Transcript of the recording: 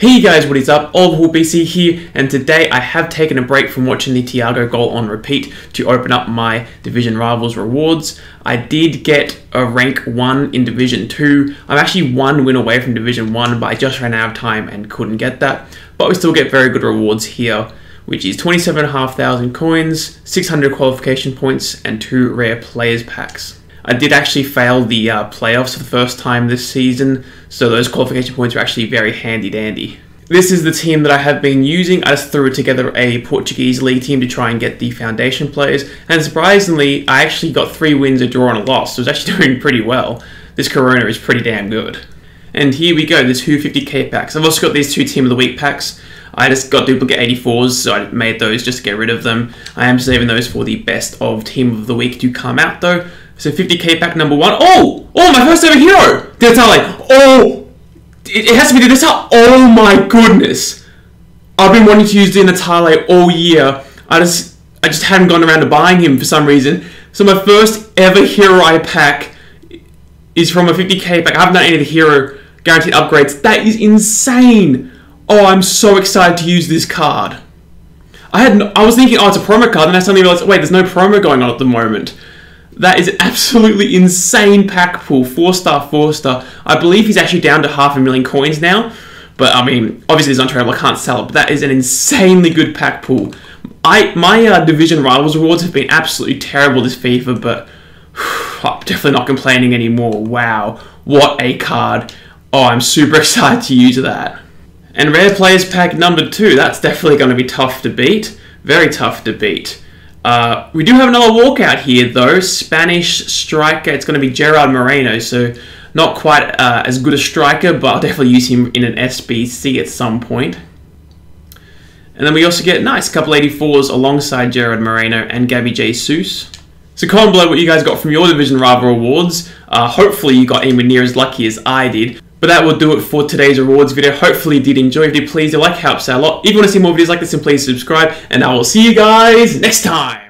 Hey guys, what is up? Oliver BC here, and today I have taken a break from watching the Thiago goal on repeat to open up my Division Rivals rewards. I did get a rank 1 in Division 2. I'm actually one win away from Division 1, but I just ran out of time and couldn't get that. But we still get very good rewards here, which is 27,500 coins, 600 qualification points, and 2 rare players packs. I did actually fail the uh, playoffs for the first time this season, so those qualification points are actually very handy dandy. This is the team that I have been using. I just threw together a Portuguese league team to try and get the foundation players, and surprisingly, I actually got three wins, a draw, and a loss, so I was actually doing pretty well. This Corona is pretty damn good. And here we go, the two 50k packs. I've also got these two Team of the Week packs. I just got duplicate 84s, so I made those just to get rid of them. I am saving those for the best of Team of the Week to come out though. So 50k pack number one. Oh! Oh, my first ever hero! Natale! Oh! It, it has to be the. Oh my goodness! I've been wanting to use the all year. I just I just hadn't gone around to buying him for some reason. So my first ever hero I pack is from a 50k pack. I haven't done any of the hero guaranteed upgrades. That is insane! Oh, I'm so excited to use this card. I had no, I was thinking, oh, it's a promo card, and I suddenly realized, wait, there's no promo going on at the moment. That is absolutely insane pack pull. Four star, four star. I believe he's actually down to half a million coins now. But I mean, obviously he's untradeable. I can't sell it. But that is an insanely good pack pull. I my uh, division rivals rewards have been absolutely terrible this FIFA, but I'm definitely not complaining anymore. Wow, what a card! Oh, I'm super excited to use that. And rare players pack number two. That's definitely going to be tough to beat. Very tough to beat. Uh, we do have another walkout here, though. Spanish striker. It's going to be Gerard Moreno, so not quite uh, as good a striker, but I'll definitely use him in an SBC at some point. And then we also get nice couple 84s alongside Gerard Moreno and Gabby Jesus. So comment below what you guys got from your Division Rival Awards. Uh, hopefully you got anywhere near as lucky as I did. But that will do it for today's rewards video. Hopefully you did enjoy. If you did, please, the like helps out a lot. If you want to see more videos like this, then please subscribe. And I will see you guys next time.